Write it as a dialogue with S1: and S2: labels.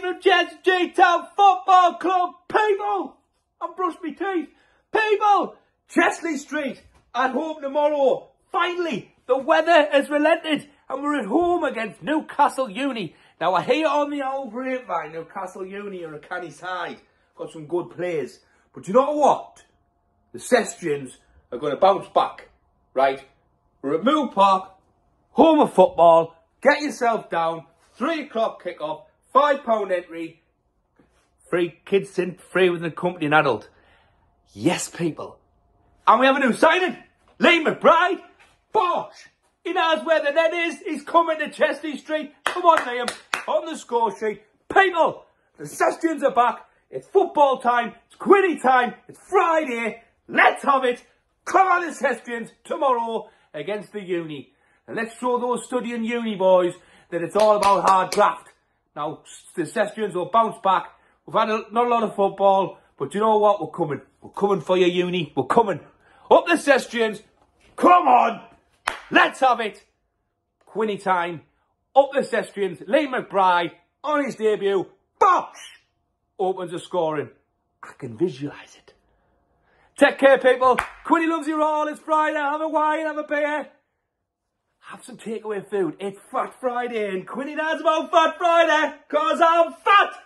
S1: From Jets G Town Football Club. People, I brushed my teeth. People, Chester-le-Street at home tomorrow. Finally, the weather has relented and we're at home against Newcastle Uni. Now I hear on the old grapevine Newcastle Uni are a canny side. Got some good players. But you know what? The Cestrians are going to bounce back, right? We're at Moor Park, home of football. Get yourself down. Three o'clock kick-off. Five pound entry. Free kids in, free with an accompanying adult. Yes, people. And we have a new signing. Lee McBride. Bosh. He knows where the net is. He's coming to Chester-le-Street. Come on, Liam. On the score sheet. People, the Cestrians are back. It's football time. It's Quinny time. It's Friday. Let's have it. Come on, the Cestrians, tomorrow against the Uni. And let's show those studying Uni boys that it's all about hard graft. Now, the Cestrians will bounce back. We've had a, not a lot of football, but you know what? We're coming. We're coming for you, Uni. We're coming. Up the Cestrians. Come on. Let's have it. Quinny time. Up the Cestrians. Lee McBride on his debut. Bosh! Opens the scoring. I can visualise it. Take care, people. Quinny loves you all. It's Friday. Have a wine, have a beer. Have some takeaway food. It's Fat Friday, and Quinny knows about Fat Friday, cause I'm fat.